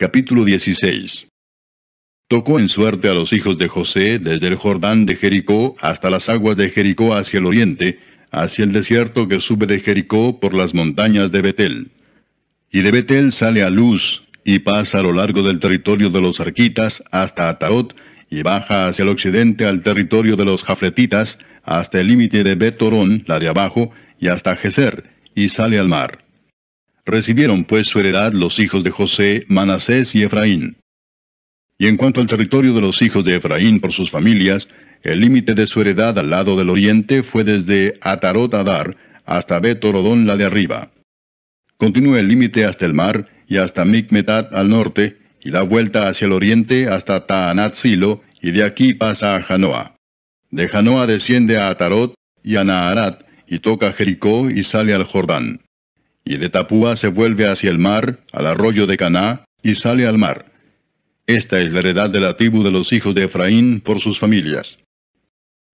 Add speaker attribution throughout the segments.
Speaker 1: Capítulo 16 Tocó en suerte a los hijos de José desde el Jordán de Jericó hasta las aguas de Jericó hacia el oriente, hacia el desierto que sube de Jericó por las montañas de Betel. Y de Betel sale a Luz, y pasa a lo largo del territorio de los arquitas hasta Atarot, y baja hacia el occidente al territorio de los jafletitas, hasta el límite de Betorón, la de abajo, y hasta Geser, y sale al mar. Recibieron pues su heredad los hijos de José, Manasés y Efraín. Y en cuanto al territorio de los hijos de Efraín por sus familias, el límite de su heredad al lado del oriente fue desde Atarot Adar hasta Betorodón la de arriba. Continúa el límite hasta el mar y hasta Micmetat al norte, y da vuelta hacia el oriente hasta Taanat Silo, y de aquí pasa a Janoa. De Janoa desciende a Atarot y a Naharat, y toca Jericó y sale al Jordán y de Tapúa se vuelve hacia el mar, al arroyo de Caná, y sale al mar. Esta es la heredad de la tribu de los hijos de Efraín por sus familias.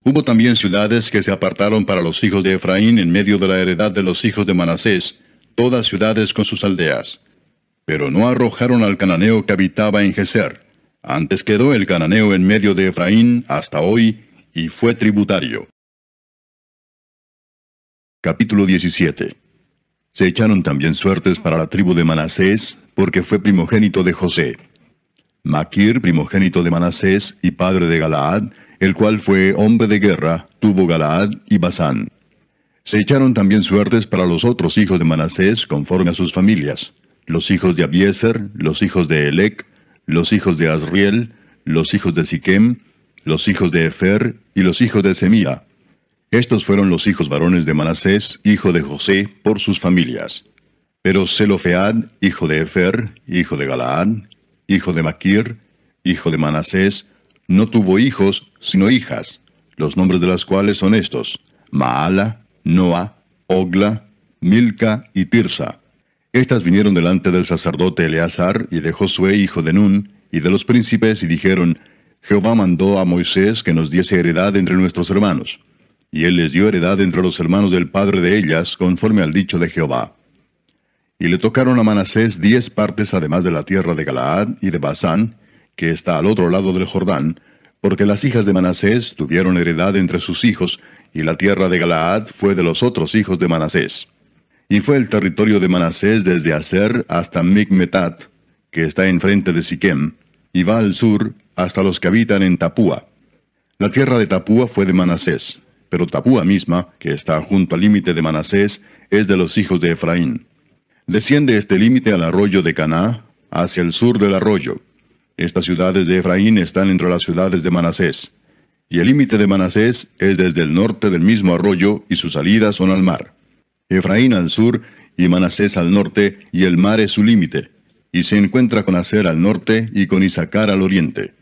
Speaker 1: Hubo también ciudades que se apartaron para los hijos de Efraín en medio de la heredad de los hijos de Manasés, todas ciudades con sus aldeas. Pero no arrojaron al cananeo que habitaba en Geser. Antes quedó el cananeo en medio de Efraín hasta hoy, y fue tributario. Capítulo 17 se echaron también suertes para la tribu de Manasés, porque fue primogénito de José. Maquir, primogénito de Manasés y padre de Galaad, el cual fue hombre de guerra, tuvo Galaad y Basán. Se echaron también suertes para los otros hijos de Manasés conforme a sus familias, los hijos de Abieser, los hijos de Elec, los hijos de Asriel, los hijos de Siquem, los hijos de Efer y los hijos de Semía, estos fueron los hijos varones de Manasés, hijo de José, por sus familias. Pero Zelofead, hijo de Efer, hijo de Galaad, hijo de Maquir, hijo de Manasés, no tuvo hijos, sino hijas, los nombres de las cuales son estos, Maala, Noa, Ogla, Milca y Tirsa. Estas vinieron delante del sacerdote Eleazar y de Josué, hijo de Nun, y de los príncipes, y dijeron, Jehová mandó a Moisés que nos diese heredad entre nuestros hermanos y él les dio heredad entre los hermanos del padre de ellas, conforme al dicho de Jehová. Y le tocaron a Manasés diez partes además de la tierra de Galaad y de Basán, que está al otro lado del Jordán, porque las hijas de Manasés tuvieron heredad entre sus hijos, y la tierra de Galaad fue de los otros hijos de Manasés. Y fue el territorio de Manasés desde Aser hasta Micmetat, que está enfrente de Siquem, y va al sur hasta los que habitan en Tapúa. La tierra de Tapúa fue de Manasés, pero Tapúa misma, que está junto al límite de Manasés, es de los hijos de Efraín. Desciende este límite al arroyo de Caná, hacia el sur del arroyo. Estas ciudades de Efraín están entre las ciudades de Manasés. Y el límite de Manasés es desde el norte del mismo arroyo y sus salidas son al mar. Efraín al sur y Manasés al norte, y el mar es su límite. Y se encuentra con Aser al norte y con Isaacar al oriente.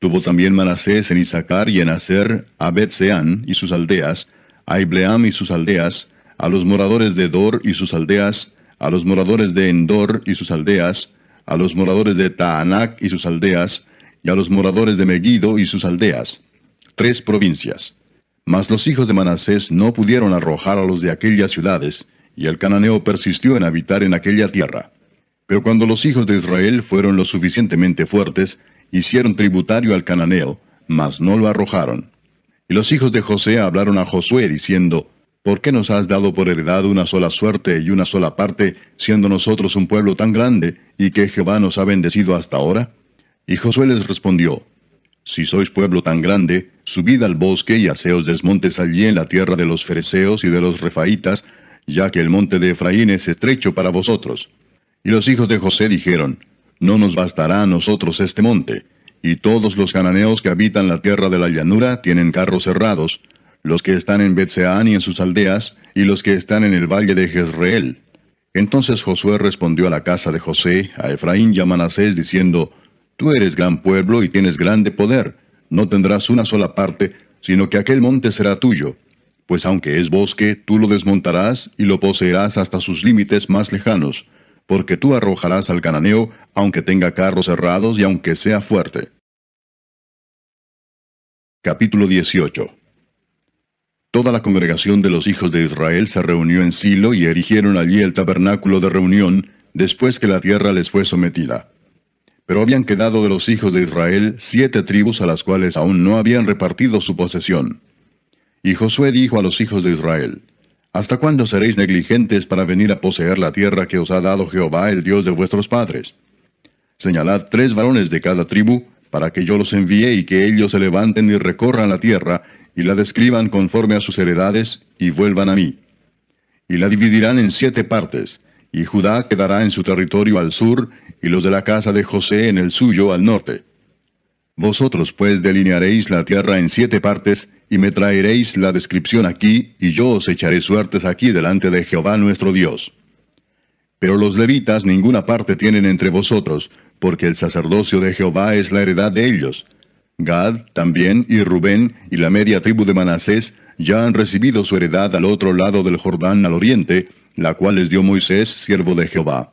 Speaker 1: Tuvo también Manasés en Isaacar y en Aser a Betseán y sus aldeas, a Ibleam y sus aldeas, a los moradores de Dor y sus aldeas, a los moradores de Endor y sus aldeas, a los moradores de Taanac y sus aldeas, y a los moradores de Megiddo y sus aldeas. Tres provincias. Mas los hijos de Manasés no pudieron arrojar a los de aquellas ciudades, y el cananeo persistió en habitar en aquella tierra. Pero cuando los hijos de Israel fueron lo suficientemente fuertes, hicieron tributario al cananeo, mas no lo arrojaron. Y los hijos de José hablaron a Josué diciendo, ¿Por qué nos has dado por heredad una sola suerte y una sola parte, siendo nosotros un pueblo tan grande, y que Jehová nos ha bendecido hasta ahora? Y Josué les respondió, Si sois pueblo tan grande, subid al bosque y haceos desmontes allí en la tierra de los fereceos y de los refaitas, ya que el monte de Efraín es estrecho para vosotros. Y los hijos de José dijeron, no nos bastará a nosotros este monte, y todos los cananeos que habitan la tierra de la llanura tienen carros cerrados, los que están en Betseán y en sus aldeas, y los que están en el valle de Jezreel. Entonces Josué respondió a la casa de José, a Efraín y a Manasés, diciendo, Tú eres gran pueblo y tienes grande poder, no tendrás una sola parte, sino que aquel monte será tuyo. Pues aunque es bosque, tú lo desmontarás y lo poseerás hasta sus límites más lejanos, porque tú arrojarás al cananeo, aunque tenga carros cerrados y aunque sea fuerte. Capítulo 18 Toda la congregación de los hijos de Israel se reunió en Silo y erigieron allí el tabernáculo de reunión, después que la tierra les fue sometida. Pero habían quedado de los hijos de Israel siete tribus a las cuales aún no habían repartido su posesión. Y Josué dijo a los hijos de Israel, ¿Hasta cuándo seréis negligentes para venir a poseer la tierra que os ha dado Jehová, el Dios de vuestros padres? Señalad tres varones de cada tribu, para que yo los envíe y que ellos se levanten y recorran la tierra, y la describan conforme a sus heredades, y vuelvan a mí. Y la dividirán en siete partes, y Judá quedará en su territorio al sur, y los de la casa de José en el suyo al norte. Vosotros pues delinearéis la tierra en siete partes, y me traeréis la descripción aquí, y yo os echaré suertes aquí delante de Jehová nuestro Dios. Pero los levitas ninguna parte tienen entre vosotros, porque el sacerdocio de Jehová es la heredad de ellos. Gad también y Rubén y la media tribu de Manasés ya han recibido su heredad al otro lado del Jordán al oriente, la cual les dio Moisés, siervo de Jehová.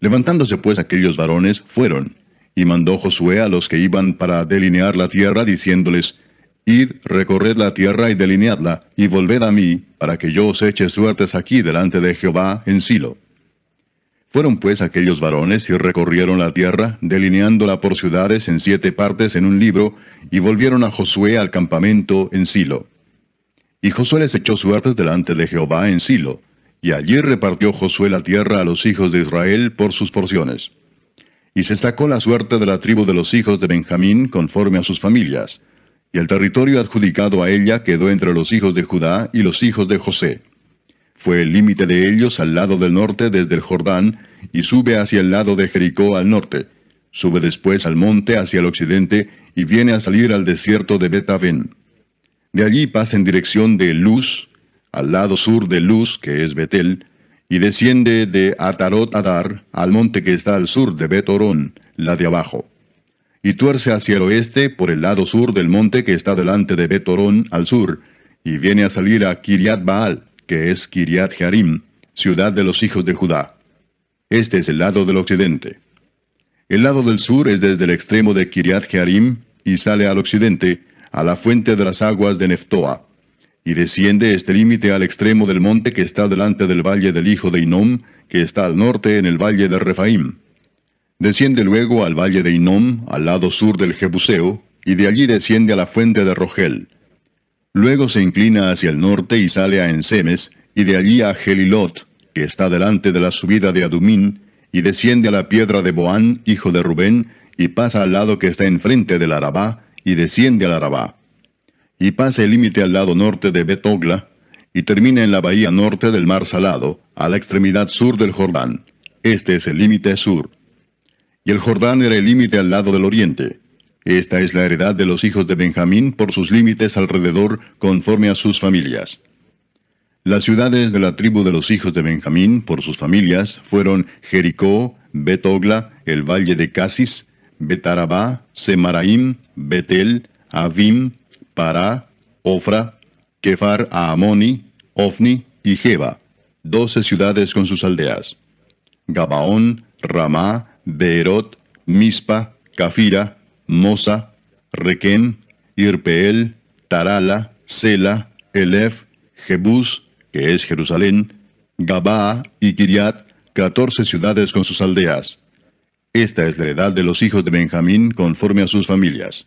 Speaker 1: Levantándose pues aquellos varones, fueron, y mandó Josué a los que iban para delinear la tierra, diciéndoles, Id, recorred la tierra y delineadla, y volved a mí, para que yo os eche suertes aquí delante de Jehová en Silo. Fueron pues aquellos varones y recorrieron la tierra, delineándola por ciudades en siete partes en un libro, y volvieron a Josué al campamento en Silo. Y Josué les echó suertes delante de Jehová en Silo, y allí repartió Josué la tierra a los hijos de Israel por sus porciones. Y se sacó la suerte de la tribu de los hijos de Benjamín conforme a sus familias, y el territorio adjudicado a ella quedó entre los hijos de Judá y los hijos de José. Fue el límite de ellos al lado del norte desde el Jordán, y sube hacia el lado de Jericó al norte. Sube después al monte hacia el occidente, y viene a salir al desierto de Betavén. De allí pasa en dirección de Luz, al lado sur de Luz, que es Betel, y desciende de Atarot Adar al monte que está al sur de Betorón, la de abajo. Y tuerce hacia el oeste por el lado sur del monte que está delante de Betorón al sur, y viene a salir a Kiriat Baal, que es Kiriat Jearim, ciudad de los hijos de Judá. Este es el lado del occidente. El lado del sur es desde el extremo de Kiriat Jearim y sale al occidente, a la fuente de las aguas de Neftoa, y desciende este límite al extremo del monte que está delante del valle del hijo de Inom, que está al norte en el valle de Refaim. Desciende luego al valle de Inom, al lado sur del Jebuseo, y de allí desciende a la fuente de Rogel. Luego se inclina hacia el norte y sale a Ensemes, y de allí a Gelilot, que está delante de la subida de Adumín, y desciende a la piedra de Boán, hijo de Rubén, y pasa al lado que está enfrente del Arabá, y desciende al Arabá. Y pasa el límite al lado norte de Betogla, y termina en la bahía norte del mar Salado, a la extremidad sur del Jordán. Este es el límite sur. Y el Jordán era el límite al lado del oriente. Esta es la heredad de los hijos de Benjamín por sus límites alrededor conforme a sus familias. Las ciudades de la tribu de los hijos de Benjamín por sus familias fueron Jericó, Betogla, el valle de Casis, Betarabá, Semaraim, Betel, Avim, Pará, Ofra, Kefar Aamoni, Ofni y Jeba, doce ciudades con sus aldeas. Gabaón, Ramá, Beerot, Mispa, Cafira, Mosa, Requem, Irpeel, Tarala, Sela, Elef, Jebús, que es Jerusalén, Gabaa y Kiriat, catorce ciudades con sus aldeas. Esta es la heredad de los hijos de Benjamín conforme a sus familias.